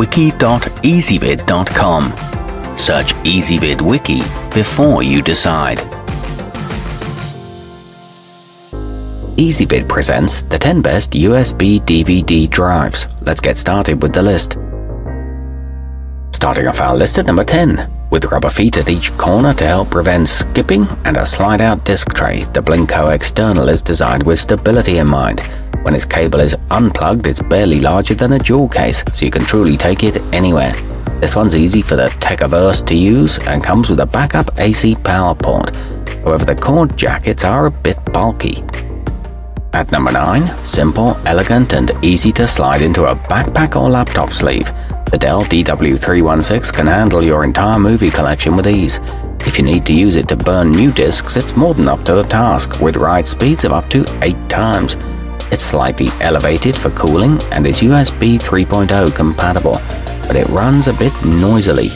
wiki.ezvid.com. Search Ezvid Wiki before you decide. Ezvid presents the 10 best USB DVD drives. Let's get started with the list. Starting off our list at number 10. With rubber feet at each corner to help prevent skipping and a slide-out disc tray, the Blingco External is designed with stability in mind. When its cable is unplugged, it's barely larger than a jewel case, so you can truly take it anywhere. This one's easy for the tech-averse to use and comes with a backup AC power port. However, the cord jackets are a bit bulky. At number 9, simple, elegant and easy to slide into a backpack or laptop sleeve. The Dell DW316 can handle your entire movie collection with ease. If you need to use it to burn new discs, it's more than up to the task, with write speeds of up to 8 times. It's slightly elevated for cooling and is USB 3.0 compatible, but it runs a bit noisily.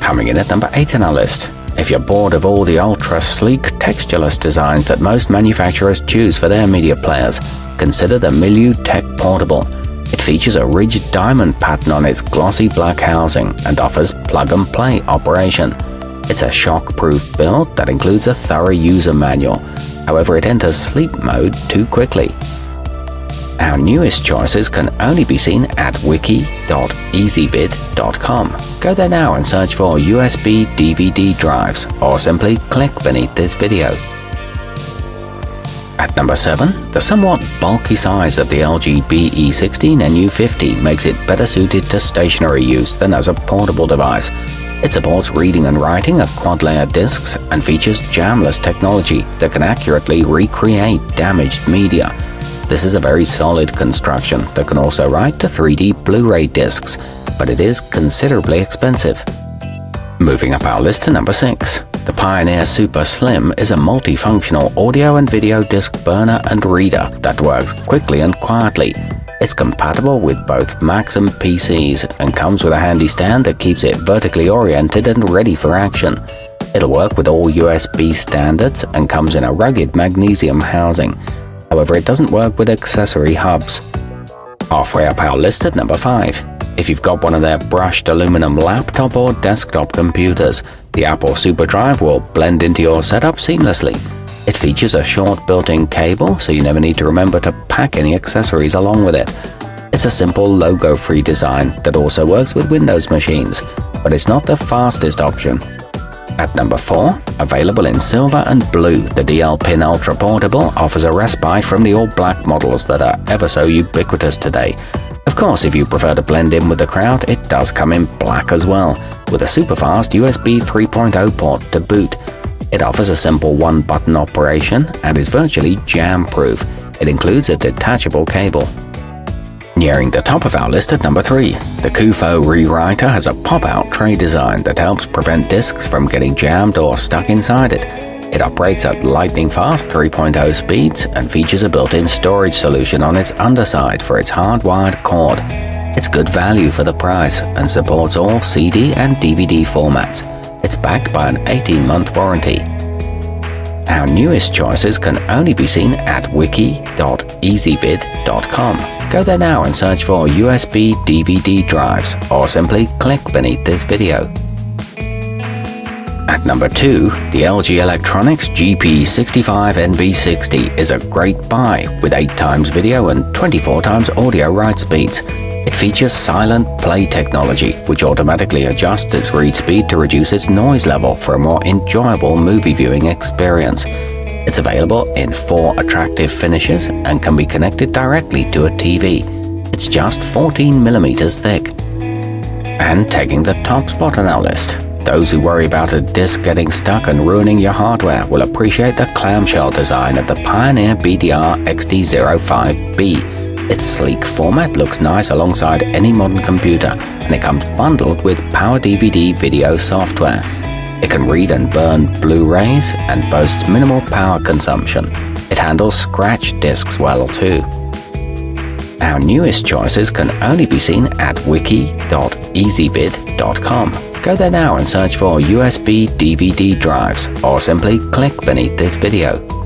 Coming in at number 8 on our list, if you're bored of all the ultra sleek, textureless designs that most manufacturers choose for their media players, consider the Miluotech Portable. It features a rigid diamond pattern on its glossy black housing and offers plug-and-play operation. It's a shock-proof build that includes a thorough user manual. However, it enters sleep mode too quickly. Our newest choices can only be seen at wiki.ezvid.com. Go there now and search for USB DVD drives or simply click beneath this video. At number 7, the somewhat bulky size of the LG BE16 NU50 makes it better suited to stationary use than as a portable device. It supports reading and writing of quad-layer discs and features jamless technology that can accurately recreate damaged media. This is a very solid construction that can also write to 3D Blu-ray discs, but it is considerably expensive. Moving up our list to number 6. The Pioneer Super Slim is a multifunctional audio and video disc burner and reader that works quickly and quietly. It's compatible with both Macs and PCs and comes with a handy stand that keeps it vertically oriented and ready for action. It'll work with all USB standards and comes in a rugged magnesium housing. However, it doesn't work with accessory hubs. Halfway up our list at number 5. If you've got one of their brushed aluminum laptop or desktop computers, the Apple SuperDrive will blend into your setup seamlessly. It features a short built-in cable, so you never need to remember to pack any accessories along with it. It's a simple logo-free design that also works with Windows machines, but it's not the fastest option. At number 4, available in silver and blue, the Dlpin Ultra Portable offers a respite from the all-black models that are ever so ubiquitous today. Of course, if you prefer to blend in with the crowd, it does come in black as well, with a super-fast USB 3.0 port to boot. It offers a simple one-button operation and is virtually jam-proof. It includes a detachable cable. Nearing the top of our list at number 3, the Coofo Rewriter has a pop-out tray design that helps prevent discs from getting jammed or stuck inside it. It operates at lightning-fast 3.0 speeds and features a built-in storage solution on its underside for its hardwired cord. It's good value for the price and supports all CD and DVD formats. It's backed by an 18-month warranty. Our newest choices can only be seen at wiki.ezvid.com. Go there now and search for USB DVD drives or simply click beneath this video. At number 2, the LG Electronics GP65NB60 is a great buy with 8 times video and 24 times audio write speeds. It features silent play technology, which automatically adjusts its read speed to reduce its noise level for a more enjoyable movie viewing experience. It's available in four attractive finishes and can be connected directly to a TV. It's just 14mm thick. And taking the top spot on our list, those who worry about a disc getting stuck and ruining your hardware will appreciate the clamshell design of the Pioneer BDR XD05B. Its sleek format looks nice alongside any modern computer, and it comes bundled with Power DVD video software. It can read and burn Blu-rays and boasts minimal power consumption. It handles scratch discs well too. Our newest choices can only be seen at wiki.ezvid.com. Go there now and search for USB DVD drives or simply click beneath this video.